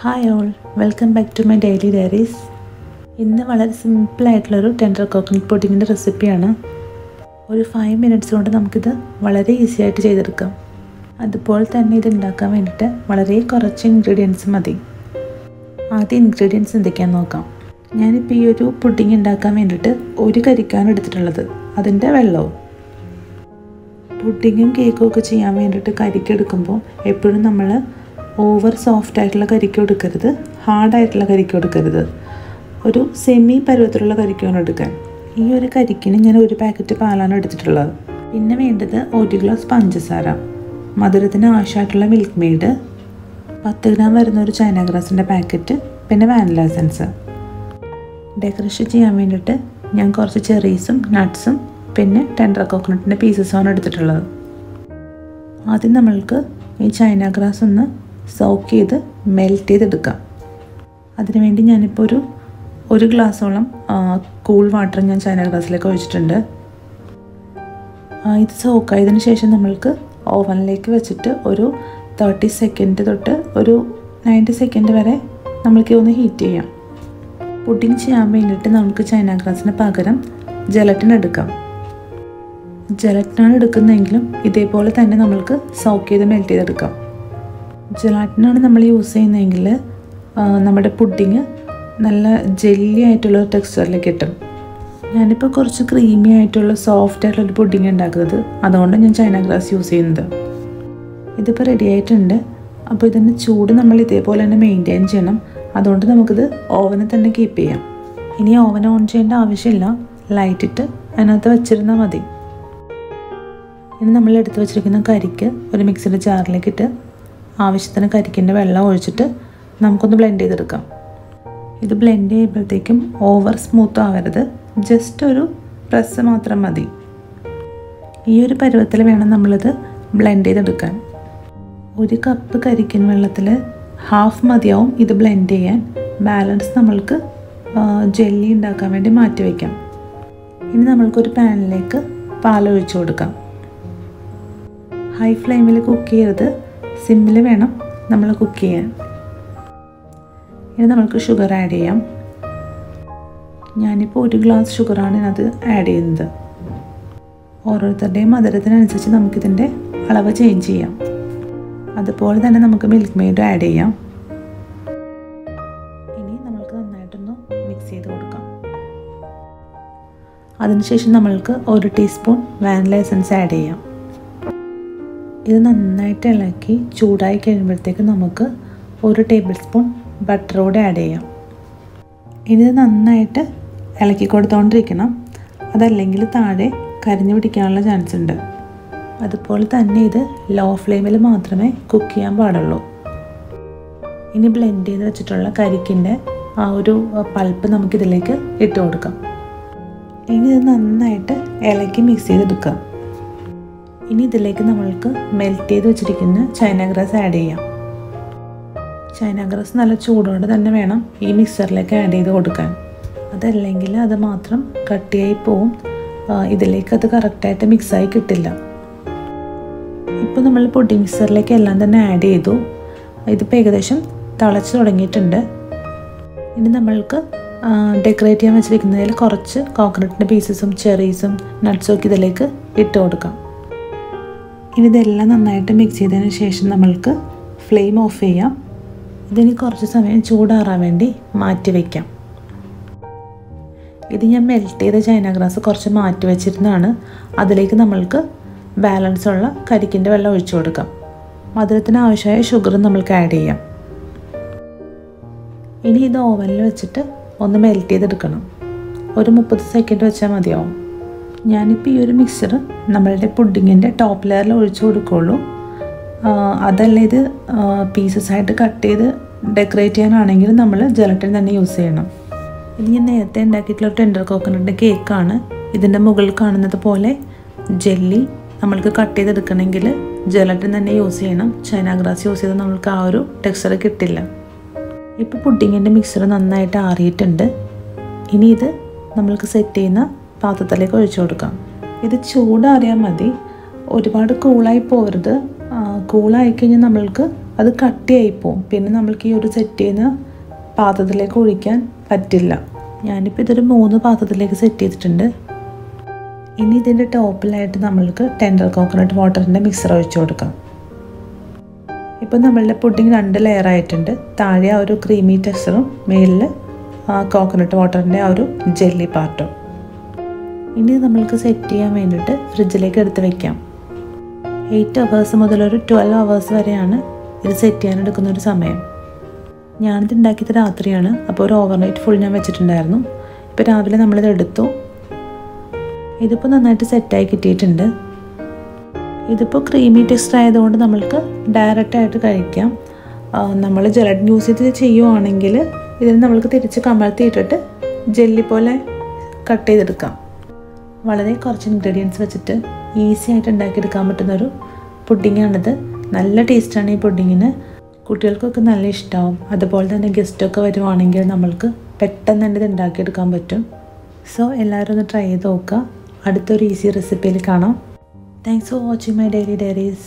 Hi all welcome back to my daily diaries ഇന്ന് വളരെ സിമ്പിളായിട്ടുള്ളൊരു ടെൻഡർ കോക്കനട്ട് പുഡിങ്ങിന്റെ റെസിപ്പിയാണ് ഒരു ഫൈവ് മിനിറ്റ്സ് കൊണ്ട് നമുക്കിത് വളരെ ഈസി ആയിട്ട് ചെയ്തെടുക്കാം. അതുപോലെ തന്നെ ഇത് ഉണ്ടാക്കാൻ വേണ്ടിയിട്ട് വളരെ കുറച്ച് ഇൻഗ്രീഡിയൻസ് മതി. ആദ്യം ഇൻഗ്രീഡിയൻസ് എന്തൊക്കെയാണെന്ന് നോക്കാം. ഞാനിപ്പോൾ ഈ ഒരു പുഡിങ് ഉണ്ടാക്കാൻ വേണ്ടിയിട്ട് ഒരു കരിക്കാണ് എടുത്തിട്ടുള്ളത്. അതിന്റെ വെള്ളവും. പുഡിങ്ങും കേക്കും ഒക്കെ ചെയ്യാൻ വേണ്ടിയിട്ട് കരിക്കെടുക്കുമ്പോൾ എപ്പോഴും നമ്മൾ ഓവർ സോഫ്റ്റ് ആയിട്ടുള്ള കരിക്ക് കൊടുക്കരുത് ഹാർഡായിട്ടുള്ള കരിക്ക് കൊടുക്കരുത് ഒരു സെമി പരുവത്തിലുള്ള കരിക്കാണ് എടുക്കാൻ. ഈ ഒരു കരിക്കിന് ഞാൻ ഒരു പാക്കറ്റ് പാലാണ് എടുത്തിട്ടുള്ളത്. പിന്നെ വേണ്ടത് ഒരു ഗ്ലാസ് പഞ്ചസാര. മധുരത്തിന് ആവശ്യമായിട്ടുള്ള മിൽക്ക് മെയ്ഡ് പത്ത് ഗ്രാം വരുന്ന ഒരു ചൈന ഗ്രാസിന്റെ പാക്കറ്റ് പിന്നെ വാനില എസൻസ് ഡെക്കറേഷൻ ചെയ്യാൻ വേണ്ടിയിട്ട് ഞാൻ കുറച്ച് ചെറീസും നട്ട്സും പിന്നെ ടെൻഡർ കോക്കനട്ടിന്റെ പീസസുമാണ് എടുത്തിട്ടുള്ളത്. ആദ്യം നമ്മൾക്ക് ഈ ചൈന ഗ്രാസ് ഒന്ന് സോക്ക് ചെയ്ത് മെൽറ്റ് ചെയ്തെടുക്കാം. അതിനുവേണ്ടി ഞാനിപ്പോൾ ഒരു ഒരു ഗ്ലാസ്സോളം കൂൾ വാട്ടർ ഞാൻ ചൈന ഗ്ലാസ്സിലേക്ക് ഒഴിച്ചിട്ടുണ്ട്. ഇത് സോക്കായതിന് ശേഷം നമ്മൾക്ക് ഓവനിലേക്ക് വെച്ചിട്ട് ഒരു തേർട്ടി സെക്കൻഡ് തൊട്ട് ഒരു നയന്റി സെക്കൻഡ് വരെ നമ്മൾക്ക് ഒന്ന് ഹീറ്റ് ചെയ്യാം. പുഡിങ് ചെയ്യാൻ വേണ്ടിയിട്ട് നമുക്ക് ചൈന ഗ്രാസിന് പകരം ജലറ്റിൻ എടുക്കാം. ജലറ്റിനാണ് എടുക്കുന്നതെങ്കിലും ഇതേപോലെ തന്നെ നമ്മൾക്ക് സോക്ക് ചെയ്ത് മെൽറ്റ് ചെയ്തെടുക്കാം. ജലാറ്റിനാണ് നമ്മൾ യൂസ് ചെയ്യുന്നതെങ്കിൽ നമ്മുടെ പുഡിങ് നല്ല ജെല്ലി ആയിട്ടുള്ള ടെക്സ്ചറിൽ കിട്ടും. ഞാനിപ്പോൾ കുറച്ച് ക്രീമി ആയിട്ടുള്ള സോഫ്റ്റ് ആയിട്ടുള്ള പുഡിങ് ഉണ്ടാക്കുന്നത്. അതുകൊണ്ട് ഞാൻ ചൈന ഗ്ലാസ് യൂസ് ചെയ്യുന്നത്. ഇതിപ്പോൾ റെഡി ആയിട്ടുണ്ട്. അപ്പോൾ ഇതിന്റെ ചൂട് നമ്മൾ ഇതേപോലെ തന്നെ മെയിന്റെയിൻ ചെയ്യണം. അതുകൊണ്ട് നമുക്കിത് ഓവനിൽ തന്നെ കീപ്പ് ചെയ്യാം. ഇനി ഓവൻ ഓൺ ചെയ്യേണ്ട ആവശ്യമില്ല. ലൈറ്റ് ഇട്ട് അതിനകത്ത് വെച്ചിരുന്നാൽ മതി. ഇനി നമ്മൾ എടുത്ത് വെച്ചിരിക്കുന്ന കരിക്ക് ഒരു മിക്സിയുടെ ജാറിലേക്ക് ഇട്ട് ആവശ്യത്തിന് കരിക്കിന്റെ വെള്ളം ഒഴിച്ചിട്ട് നമുക്കൊന്ന് ബ്ലെൻഡ് ചെയ്തെടുക്കാം. ഇത് ബ്ലെൻഡ് ചെയ്യുമ്പോഴത്തേക്കും ഓവർ സ്മൂത്ത് ആവരുത്. ജസ്റ്റ് ഒരു പ്രസ് മാത്രം മതി. ഈ ഒരു പരുവത്തിൽ വേണം നമ്മളിത് ബ്ലെൻഡ് ചെയ്തെടുക്കാൻ. ഒരു കപ്പ് കരിക്കൻ വെള്ളത്തിൽ ഹാഫ് മതിയാവും ഇത് ബ്ലെൻഡ് ചെയ്യാൻ. ബാലൻസ് നമ്മൾക്ക് ജെല്ലി ഉണ്ടാക്കാൻ വേണ്ടി മാറ്റി വയ്ക്കാം ഇനി നമ്മൾക്കൊരു പാനിലേക്ക് പാലൊഴിച്ചു കൊടുക്കാം. ഹൈ ഫ്ലെയിമിൽ കുക്ക് ചെയ്യരുത്. സിമ്മിൽ വേണം നമ്മൾ കുക്ക് ചെയ്യാൻ. ഇനി നമുക്ക് ഷുഗർ ആഡ് ചെയ്യാം. ഞാനിപ്പോൾ ഒരു ഗ്ലാസ് ഷുഗറാണ് ഇതിനകത്ത് ആഡ് ചെയ്യുന്നത്. ഓരോരുത്തരുടെയും മധുരത്തിനനുസരിച്ച് നമുക്കിതിന്റെ അളവ് ചേഞ്ച് ചെയ്യാം. അതുപോലെ തന്നെ നമുക്ക് മിൽക്ക് മെയ്ഡ് ആഡ് ചെയ്യാം. ഇനി നമ്മൾക്ക് നന്നായിട്ടൊന്ന് മിക്സ് ചെയ്ത് കൊടുക്കാം. അതിനുശേഷം നമ്മൾക്ക് ഒരു ടീസ്പൂൺ വാനില എസൻസ് ആഡ് ചെയ്യാം. ഇത് നന്നായിട്ട് ഇളക്കി ചൂടായി കഴിയുമ്പോഴത്തേക്ക് നമുക്ക് ഒരു ടേബിൾ സ്പൂൺ ബട്ടർ ആഡ് ചെയ്യാം. ഇനി ഇത് നന്നായിട്ട് ഇളക്കി കൊടുത്തുകൊണ്ടിരിക്കണം അതല്ലെങ്കിൽ താഴെ കരിഞ്ഞു പിടിക്കാനുള്ള ചാൻസ് ഉണ്ട്. അതുപോലെ തന്നെ ഇത് ലോ ഫ്ലെയിമിൽ മാത്രമേ കുക്ക് ചെയ്യാൻ പാടുള്ളൂ. ഇനി ബ്ലെൻഡ് ചെയ്ത് വെച്ചിട്ടുള്ള കരിക്കിന്റെ ആ ഒരു പൾപ്പ് നമുക്കിതിലേക്ക് ഇട്ട് കൊടുക്കാം. ഇനി ഇത് നന്നായിട്ട് ഇളക്കി മിക്സ് ചെയ്തെടുക്കാം. ഇനി ഇതിലേക്ക് നമ്മൾക്ക് മെൽറ്റ് ചെയ്ത് വെച്ചിരിക്കുന്ന ചൈന ഗ്രാസ് ആഡ് ചെയ്യാം. ചൈന ഗ്രാസ് നല്ല ചൂടോടെ തന്നെ വേണം ഈ മിക്സറിലേക്ക് ആഡ് ചെയ്ത് കൊടുക്കാൻ. അതല്ലെങ്കിൽ അത് മാത്രം കട്ടിയായി പോവും. ഇതിലേക്ക് അത് കറക്റ്റായിട്ട് മിക്സായി കിട്ടില്ല. ഇപ്പോൾ നമ്മൾ പൊടി മിക്സറിലേക്ക് എല്ലാം തന്നെ ആഡ് ചെയ്തു. ഇതിപ്പോൾ ഏകദേശം തിളച്ച് തുടങ്ങിയിട്ടുണ്ട്. ഇനി നമ്മൾക്ക് ഡെക്കറേറ്റ് ചെയ്യാൻ വെച്ചിരിക്കുന്നതിൽ കുറച്ച് കോക്കനട്ടിന്റെ പീസസും ചെറീസും നട്ട്സും ഒക്കെ ഇതിലേക്ക് ഇട്ട് കൊടുക്കാം. ഇനി ഇതെല്ലാം നന്നായിട്ട് മിക്സ് ചെയ്തതിന് ശേഷം നമ്മൾക്ക് ഫ്ലെയിം ഓഫ് ചെയ്യാം. ഇതിന് കുറച്ച് സമയം ചൂടാറാൻ വേണ്ടി മാറ്റി വയ്ക്കാം ഇത് ഞാൻ മെൽറ്റ് ചെയ്ത ചൈന ഗ്രാസ് കുറച്ച് മാറ്റി വെച്ചിരുന്നതാണ്. അതിലേക്ക് നമ്മൾക്ക് ബാലൻസ് ഉള്ള കരിക്കിന്റെ വെള്ളം ഒഴിച്ചു കൊടുക്കാം. മധുരത്തിന് ആവശ്യമായ ഷുഗർ നമ്മൾക്ക് ആഡ് ചെയ്യാം. ഇനി ഇത് ഓവനിൽ വെച്ചിട്ട് ഒന്ന് മെൽറ്റ് ചെയ്തെടുക്കണം. ഒരു മുപ്പത് സെക്കൻഡ് വെച്ചാൽ മതിയാവും. ഞാനിപ്പോൾ ഈ ഒരു മിക്സർ നമ്മളുടെ പുഡിങ്ങിന്റെ ടോപ്പ് ലെയറിൽ ഒഴിച്ചു കൊടുക്കുകയുള്ളൂ അതല്ല ഇത് പീസസ് ആയിട്ട് കട്ട് ചെയ്ത് ഡെക്കറേറ്റ് ചെയ്യാനാണെങ്കിൽ നമ്മൾ ജലറ്റിൻ തന്നെ യൂസ് ചെയ്യണം. ഇനി ഞാൻ നേരത്തെ ഉണ്ടാക്കിയിട്ടുള്ള ടെൻഡർ കോക്കനട്ടിന്റെ കേക്കാണ് ഇതിന്റെ മുകളിൽ കാണുന്നത് പോലെ ജെല്ലി നമ്മൾക്ക് കട്ട് ചെയ്തെടുക്കണമെങ്കിൽ ജലറ്റിൻ തന്നെ യൂസ് ചെയ്യണം. ചൈന ഗ്രാസ് യൂസ് ചെയ്താൽ നമ്മൾക്ക് ആ ഒരു ടെക്സ്ചർ കിട്ടില്ല. ഇപ്പോൾ പുഡിങ്ങിന്റെ മിക്സർ നന്നായിട്ട് ആറിയിട്ടുണ്ട്. ഇനി ഇത് നമ്മൾക്ക് സെറ്റ് ചെയ്യുന്ന പാത്രത്തിലേക്ക് ഒഴിച്ചു കൊടുക്കാം. ഇത് ചൂടാറിയാൽ മതി. ഒരുപാട് കൂളായി പോകരുത്. കൂളായി കഴിഞ്ഞാൽ നമ്മൾക്ക് അത് കട്ടിയായി പോവും. പിന്നെ നമ്മൾക്ക് ഈ ഒരു സെറ്റ് ചെയ്യുന്ന പാത്രത്തിലേക്ക് ഒഴിക്കാൻ പറ്റില്ല. ഞാനിപ്പോൾ ഇതൊരു മൂന്ന് പാത്രത്തിലേക്ക് സെറ്റ് ചെയ്തിട്ടുണ്ട്. ഇനി ഇതിന്റെ ടോപ്പിലായിട്ട് നമ്മൾക്ക് ടെൻഡർ കോക്കനട്ട് വാട്ടറിന്റെ മിക്സർ ഒഴിച്ചു കൊടുക്കാം. ഇപ്പം നമ്മളുടെ പുഡിങ് രണ്ട് ലെയർ ആയിട്ടുണ്ട്. താഴെ ആ ഒരു ക്രീമി ടെക്സ്ചറും മേലിൽ കോക്കനട്ട് വാട്ടറിന്റെ ആ ഒരു ജെല്ലി പാർട്ടും ഇനി നമ്മൾക്ക് സെറ്റ് ചെയ്യാൻ വേണ്ടിയിട്ട് ഫ്രിഡ്ജിലേക്ക് എടുത്ത് വെക്കാം. എയ്റ്റ് അവേഴ്സ് മുതൽ ഒരു ട്വൽവ് അവേഴ്സ് വരെയാണ് ഇത് സെറ്റ് ചെയ്യാൻ എടുക്കുന്ന ഒരു സമയം. ഞാനിത് ഉണ്ടാക്കിയത് രാത്രിയാണ്. അപ്പോൾ ഒരു ഓവർനൈറ്റ് ഫുൾ ഞാൻ വെച്ചിട്ടുണ്ടായിരുന്നു. ഇപ്പോൾ രാവിലെ നമ്മളിത് എടുത്തു. ഇതിപ്പോൾ നന്നായിട്ട് സെറ്റായി കിട്ടിയിട്ടുണ്ട്. ഇതിപ്പോൾ ക്രീമി ടെക്സ്റ്റ് ആയതുകൊണ്ട് നമ്മൾക്ക് ഡയറക്റ്റായിട്ട് കഴിക്കാം. നമ്മൾ ജലഡ് യൂസ് ചെയ്ത് ചെയ്യുവാണെങ്കിൽ ഇതിന് നമ്മൾക്ക് തിരിച്ച് കമഴ്ത്തിയിട്ടിട്ട് ജെല്ലി പോലെ കട്ട് ചെയ്തെടുക്കാം. വളരെ കുറച്ച് ഇൻഗ്രീഡിയൻസ് വെച്ചിട്ട് ഈസി ആയിട്ട് ഉണ്ടാക്കിയെടുക്കാൻ പറ്റുന്നൊരു പുഡിങ്ങാണിത് നല്ല ടേസ്റ്റാണ് ഈ പുഡിങ്ങിന് കുട്ടികൾക്കൊക്കെ നല്ല ഇഷ്ടമാവും അതുപോലെ തന്നെ ഗസ്റ്റൊക്കെ വരുവാണെങ്കിൽ നമ്മൾക്ക് പെട്ടെന്ന് തന്നെ ഇത് ഉണ്ടാക്കിയെടുക്കാൻ പറ്റും. സോ എല്ലാവരും ഒന്ന് ട്രൈ ചെയ്ത് നോക്കുക. അടുത്തൊരു ഈസി റെസിപ്പിയിൽ കാണാം. Thanks for watching my daily diaries